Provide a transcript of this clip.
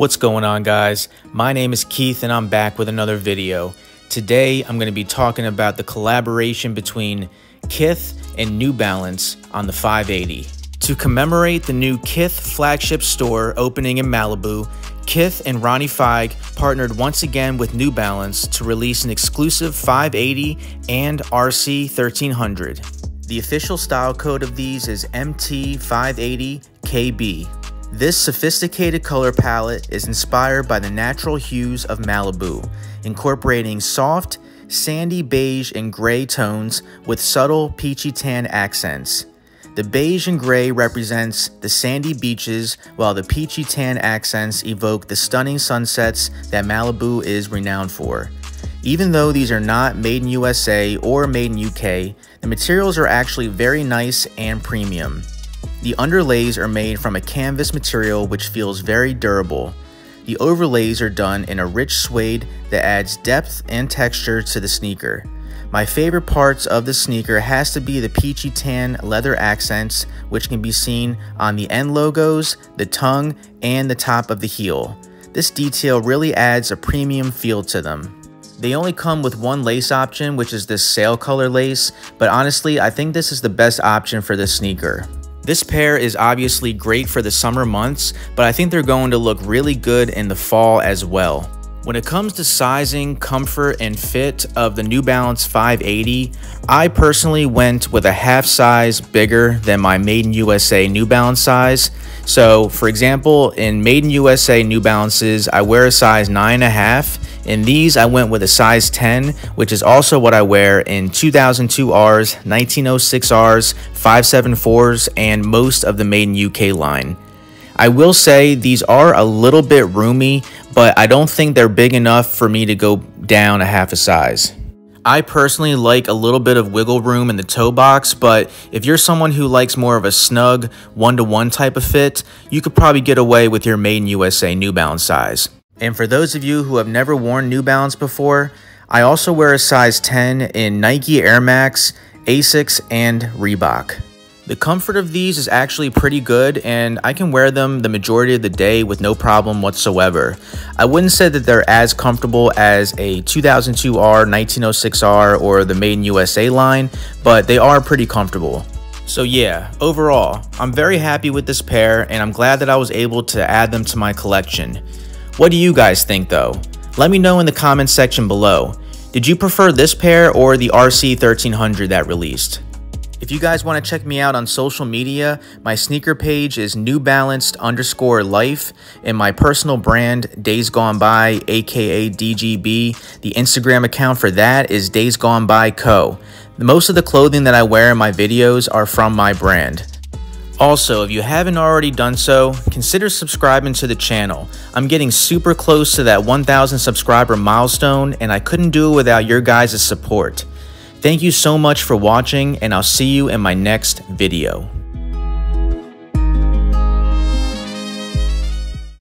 What's going on guys? My name is Keith and I'm back with another video. Today I'm going to be talking about the collaboration between Kith and New Balance on the 580. To commemorate the new Kith flagship store opening in Malibu, Kith and Ronnie Fieg partnered once again with New Balance to release an exclusive 580 and RC 1300. The official style code of these is MT580KB. This sophisticated color palette is inspired by the natural hues of Malibu, incorporating soft, sandy beige and gray tones with subtle peachy tan accents. The beige and gray represents the sandy beaches, while the peachy tan accents evoke the stunning sunsets that Malibu is renowned for. Even though these are not made in USA or made in UK, the materials are actually very nice and premium. The underlays are made from a canvas material which feels very durable. The overlays are done in a rich suede that adds depth and texture to the sneaker. My favorite parts of the sneaker has to be the peachy tan leather accents which can be seen on the N logos, the tongue, and the top of the heel. This detail really adds a premium feel to them. They only come with one lace option which is this sail color lace, but honestly I think this is the best option for this sneaker. This pair is obviously great for the summer months, but I think they're going to look really good in the fall as well. When it comes to sizing, comfort, and fit of the New Balance 580, I personally went with a half size bigger than my Made in USA New Balance size. So, for example, in Made in USA New Balances, I wear a size 9.5 in these, I went with a size 10, which is also what I wear in 2002Rs, 1906Rs, 574s, and most of the Made in UK line. I will say these are a little bit roomy, but I don't think they're big enough for me to go down a half a size. I personally like a little bit of wiggle room in the toe box, but if you're someone who likes more of a snug one-to-one -one type of fit, you could probably get away with your Made in USA New Balance size. And for those of you who have never worn New Balance before, I also wear a size 10 in Nike Air Max, Asics, and Reebok. The comfort of these is actually pretty good and I can wear them the majority of the day with no problem whatsoever. I wouldn't say that they're as comfortable as a 2002R, 1906R, or the Made in USA line, but they are pretty comfortable. So yeah, overall, I'm very happy with this pair and I'm glad that I was able to add them to my collection. What do you guys think though? Let me know in the comments section below. Did you prefer this pair or the RC 1300 that released? If you guys want to check me out on social media, my sneaker page is New Balanced underscore life, and my personal brand, Days Gone By, aka DGB, the Instagram account for that is Days Gone By Co. Most of the clothing that I wear in my videos are from my brand. Also, if you haven't already done so, consider subscribing to the channel. I'm getting super close to that 1000 subscriber milestone and I couldn't do it without your guys' support. Thank you so much for watching and I'll see you in my next video.